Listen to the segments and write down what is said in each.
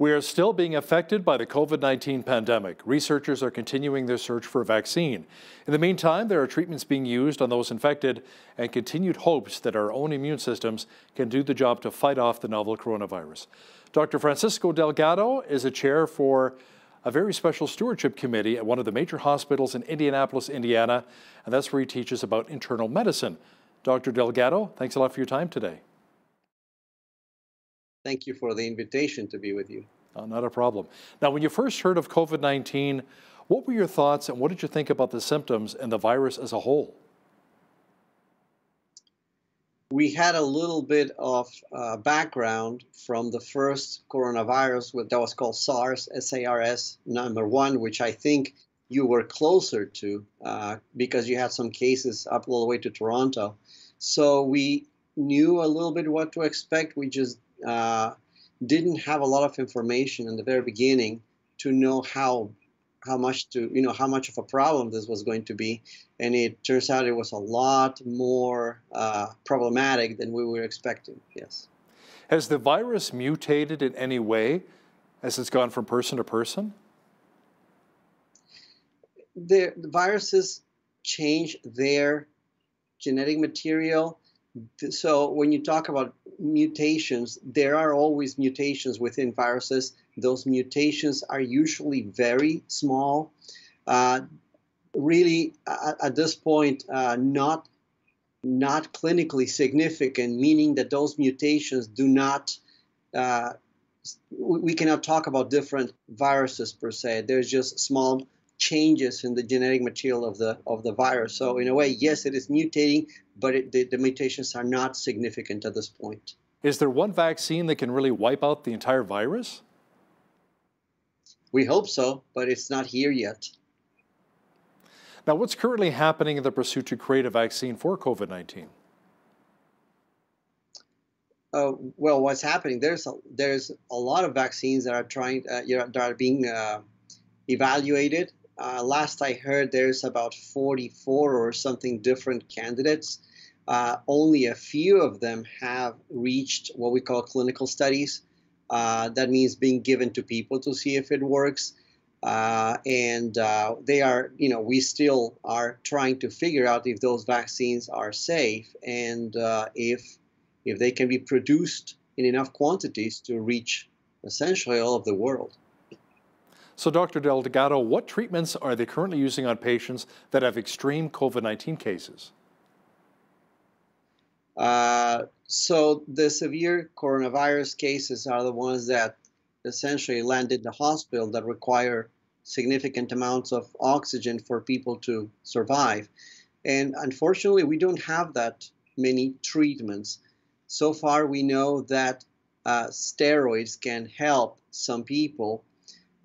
We are still being affected by the COVID 19 pandemic. Researchers are continuing their search for a vaccine. In the meantime, there are treatments being used on those infected and continued hopes that our own immune systems can do the job to fight off the novel coronavirus. Dr. Francisco Delgado is a chair for a very special stewardship committee at one of the major hospitals in Indianapolis, Indiana, and that's where he teaches about internal medicine. Dr. Delgado, thanks a lot for your time today. Thank you for the invitation to be with you. Oh, not a problem. Now, when you first heard of COVID 19, what were your thoughts and what did you think about the symptoms and the virus as a whole? We had a little bit of uh, background from the first coronavirus that was called SARS, SARS number one, which I think you were closer to uh, because you had some cases up all the way to Toronto. So we knew a little bit what to expect. We just uh, didn't have a lot of information in the very beginning to know how how much to you know how much of a problem this was going to be. And it turns out it was a lot more uh, problematic than we were expecting yes. Has the virus mutated in any way as it's gone from person to person? The, the viruses change their genetic material. So when you talk about mutations, there are always mutations within viruses. Those mutations are usually very small. Uh, really, at, at, this point, uh, not not clinically significant, meaning that those mutations do not. Uh, we cannot talk about different viruses per se. There's just small changes in the genetic material of the of the virus. So in a way, yes, it is mutating, but it, the, the mutations are not significant at this point. Is there one vaccine that can really wipe out the entire virus? We hope so, but it's not here yet. Now, what's currently happening in the pursuit to create a vaccine for COVID 19? Uh, well, what's happening? There's a, there's a lot of vaccines that are trying uh, that are being uh, evaluated uh, last I heard, there's about 44 or something different candidates. Uh, only a few of them have reached what we call clinical studies. Uh, that means being given to people to see if it works. Uh, and uh, they are, you know, we still are trying to figure out if those vaccines are safe and uh, if if they can be produced in enough quantities to reach essentially all of the world. So, Dr. Delgado, what treatments are they currently using on patients that have extreme COVID 19 cases? Uh, so, the severe coronavirus cases are the ones that essentially land in the hospital that require significant amounts of oxygen for people to survive. And unfortunately, we don't have that many treatments. So far, we know that uh, steroids can help some people,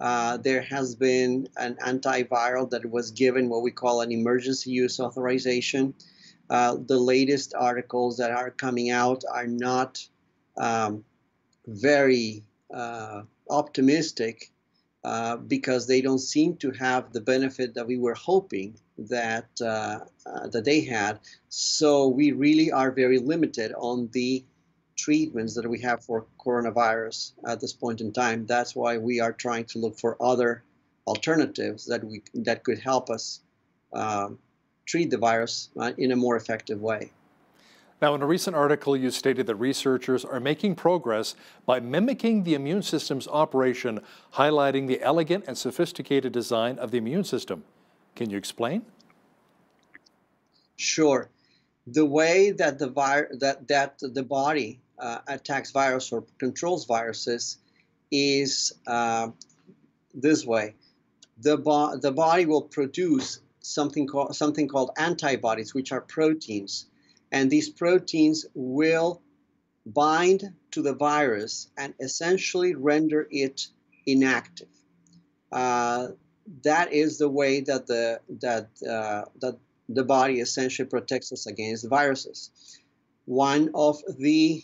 uh, there has been an antiviral that was given what we call an emergency use authorization. Uh, the latest articles that are coming out are not um, very uh, optimistic uh, because they don't seem to have the benefit that we were hoping that uh, that they had. So we really are very limited on the treatments that we have for coronavirus at this point in time. That's why we are trying to look for other alternatives that we that could help us um, treat the virus uh, in a more effective way. Now, in a recent article, you stated that researchers are making progress by mimicking the immune system's operation, highlighting the elegant and sophisticated design of the immune system. Can you explain? Sure. The way that the that that the body uh, attacks virus or controls viruses is uh, this way. The, bo- the body will produce something called, something called antibodies, which are proteins. And these proteins will bind to the virus and essentially render it inactive. Uh, that is the way that the that uh, that the body essentially protects us against viruses. One of the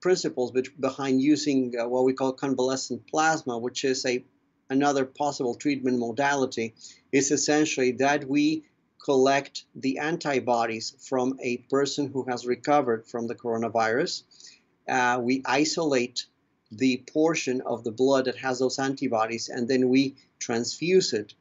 principles behind using uh, what we call convalescent plasma, which is a another possible treatment modality, is essentially that we collect the antibodies from a person who has recovered from the coronavirus. Uh, we isolate the portion of the blood that has those antibodies, and then we transfuse it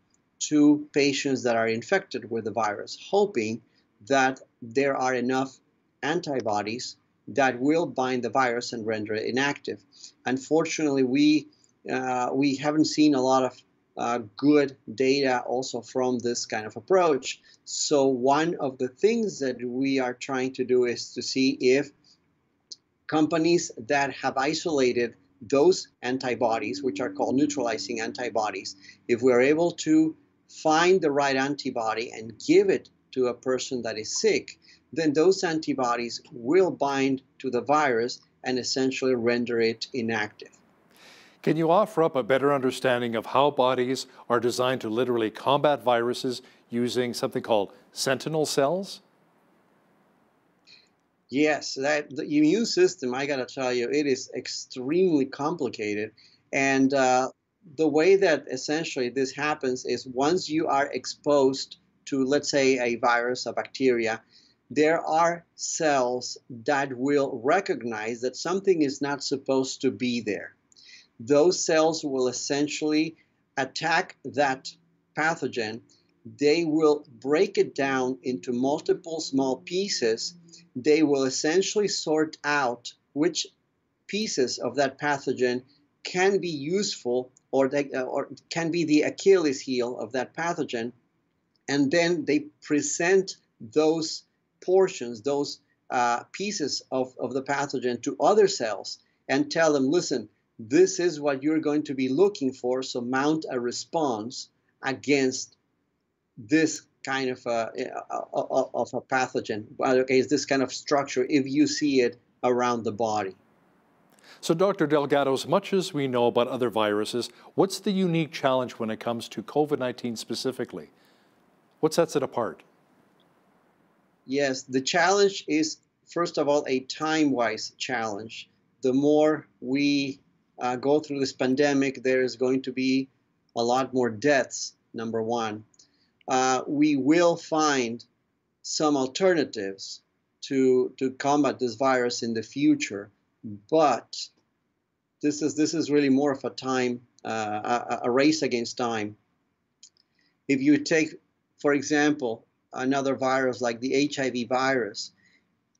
to patients that are infected with the virus, hoping that there are enough antibodies that will bind the virus and render it inactive. Unfortunately, we uh, we haven't seen a lot of uh, good data also from this kind of approach. So one of the things that we are trying to do is to see if companies that have isolated those antibodies, which are called neutralizing antibodies, if we're able to find the right antibody and give it to a person that is sick, then those antibodies will bind to the virus and essentially render it inactive. Can you offer up a better understanding of how bodies are designed to literally combat viruses using something called sentinel cells? Yes, that the immune system, I got to tell you, it is extremely complicated. And uh, the way that essentially this happens is once you are exposed to, let's say, a virus, a bacteria, there are cells that will recognize that something is not supposed to be there. Those cells will essentially attack that pathogen. They will break it down into multiple small pieces. They will essentially sort out which pieces of that pathogen can be useful or, they, uh, or can be the Achilles heel of that pathogen. And then they present those portions, those uh, pieces of, of the pathogen to other cells and tell them, listen, this is what you're going to be looking for, so mount a response against this kind of a, of a pathogen. Is this kind of structure if you see it around the body. So, Dr. Delgado, as much as we know about other viruses, what's the unique challenge when it comes to COVID 19 specifically? What sets it apart? Yes, the challenge is, first of all, a time wise challenge. The more we uh, go through this pandemic, there is going to be a lot more deaths, number one. Uh, we will find some alternatives to, to combat this virus in the future, but this is this is really more of a time uh, a, a race against time. If you take, for example, another virus like the HIV virus,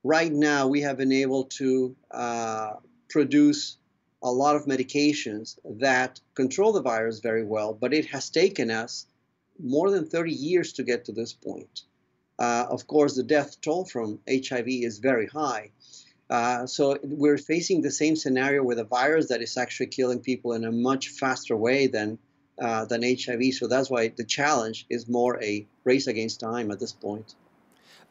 right now we have been able to uh, produce a lot of medications that control the virus very well, but it has taken us more than 30 years to get to this point. Uh, of course, the death toll from HIV is very high. Uh, so we're facing the same scenario with a virus that is actually killing people in a much faster way than uh, than HIV. So that's why the challenge is more a race against time at this point.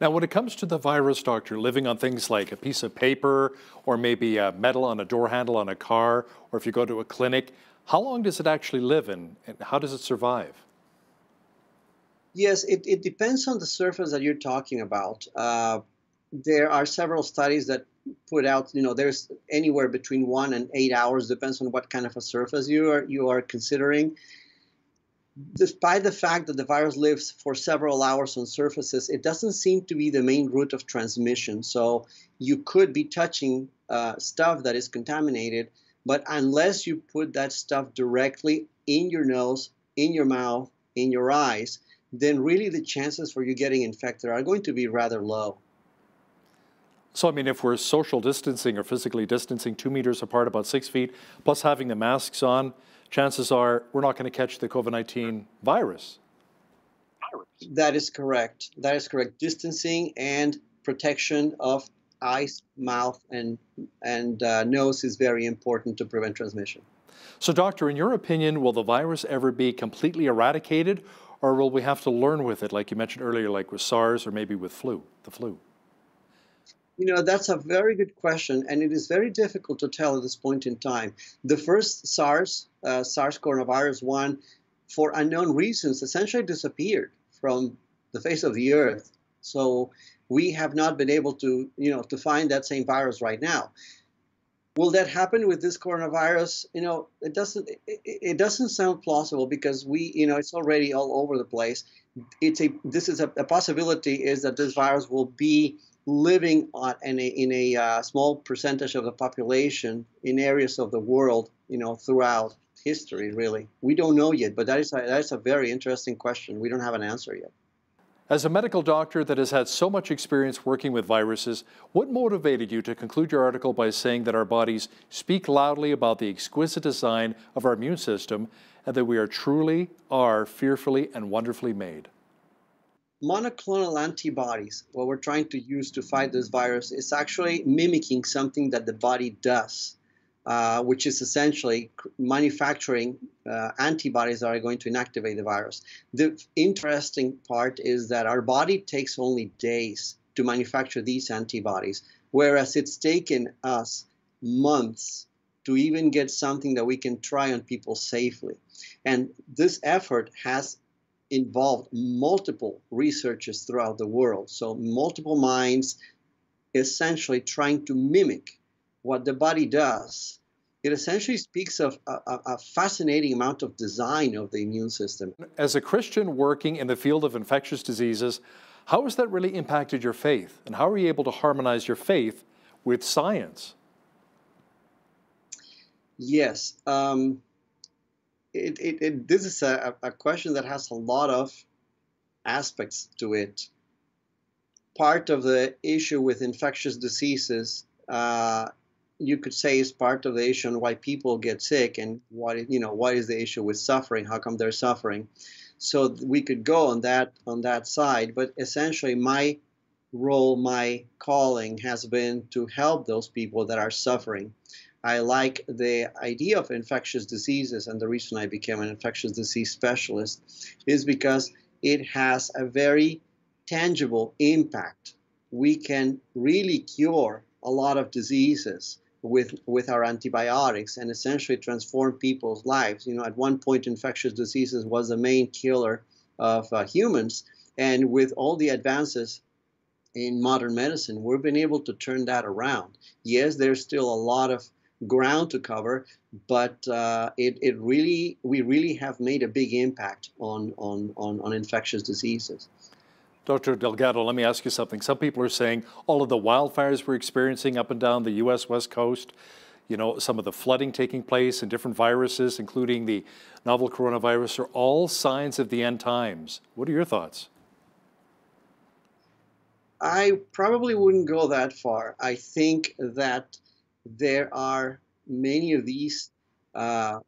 Now, when it comes to the virus, doctor, living on things like a piece of paper or maybe a metal on a door handle on a car, or if you go to a clinic, how long does it actually live in, and how does it survive? Yes, it, it depends on the surface that you're talking about. Uh, there are several studies that put out, you know, there's anywhere between one and eight hours, depends on what kind of a surface you are you are considering. Despite the fact that the virus lives for several hours on surfaces, it doesn't seem to be the main route of transmission. So you could be touching uh, stuff that is contaminated, but unless you put that stuff directly in your nose, in your mouth, in your eyes, then really the chances for you getting infected are going to be rather low. So, I mean, if we're social distancing or physically distancing two meters apart, about six feet, plus having the masks on, chances are we're not going to catch the COVID 19 virus. That is correct. That is correct. Distancing and protection of eyes, mouth, and, and uh, nose is very important to prevent transmission. So, doctor, in your opinion, will the virus ever be completely eradicated, or will we have to learn with it, like you mentioned earlier, like with SARS or maybe with flu, the flu? You know, that's a very good question, and it is very difficult to tell at this point in time. The first SARS, uh, SARS coronavirus 1, for unknown reasons, essentially disappeared from the face of the earth. So we have not been able to, you know, to find that same virus right now. Will that happen with this coronavirus? You know, it doesn't. It, it doesn't sound plausible because we, you know, it's already all over the place. It's a. This is a, a possibility is that this virus will be living on, in a, in a uh, small percentage of the population in areas of the world, you know, throughout history, really. We don't know yet, but that is a, that is a very interesting question. We don't have an answer yet. As a medical doctor that has had so much experience working with viruses, what motivated you to conclude your article by saying that our bodies speak loudly about the exquisite design of our immune system and that we are truly are fearfully and wonderfully made? Monoclonal antibodies, what we're trying to use to fight this virus, is actually mimicking something that the body does, uh, which is essentially manufacturing uh, antibodies that are going to inactivate the virus. The interesting part is that our body takes only days to manufacture these antibodies, whereas it's taken us months to even get something that we can try on people safely. And this effort has involved multiple researchers throughout the world. So, multiple minds essentially trying to mimic what the body does. It essentially speaks of a, a, fascinating amount of design of the immune system. As a Christian working in the field of infectious diseases, how has that really impacted your faith? And how are you able to harmonize your faith with science? Yes. Um, it, it, it, this is a, a question that has a lot of aspects to it. Part of the issue with infectious diseases, uh, you could say, is part of the issue on why people get sick and what you know what is the issue with suffering? How come they're suffering? So we could go on that on that side, but essentially, my role, my calling has been to help those people that are suffering. I like the idea of infectious diseases, and the reason I became an infectious disease specialist is because it has a very tangible impact. We can really cure a lot of diseases with with our antibiotics and essentially transform people's lives. You know, at one point, infectious diseases was the main killer of uh, humans, and with all the advances in modern medicine, we've been able to turn that around. Yes, there's still a lot of ground to cover, but uh, it, it really we really have made a big impact on, on, on, on infectious diseases. Dr. Delgado, let me ask you something. Some people are saying all of the wildfires we're experiencing up and down the U.S. West Coast, you know, some of the flooding taking place and different viruses, including the novel coronavirus, are all signs of the end times. What are your thoughts? I probably wouldn't go that far. I think that there are many of these uh,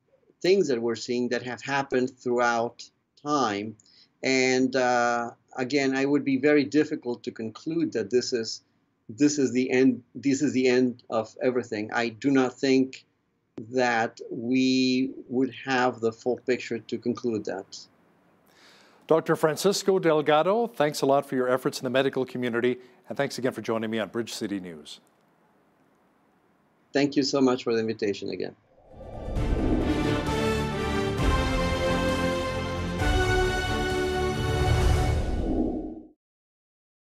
things that we're seeing that have happened throughout time. And uh, again, I would be very difficult to conclude that this is this is the end. This is the end of everything. I do not think that we would have the full picture to conclude that. Dr. Francisco Delgado, thanks a lot for your efforts in the medical community, and thanks again for joining me on Bridge City News. Thank you so much for the invitation again.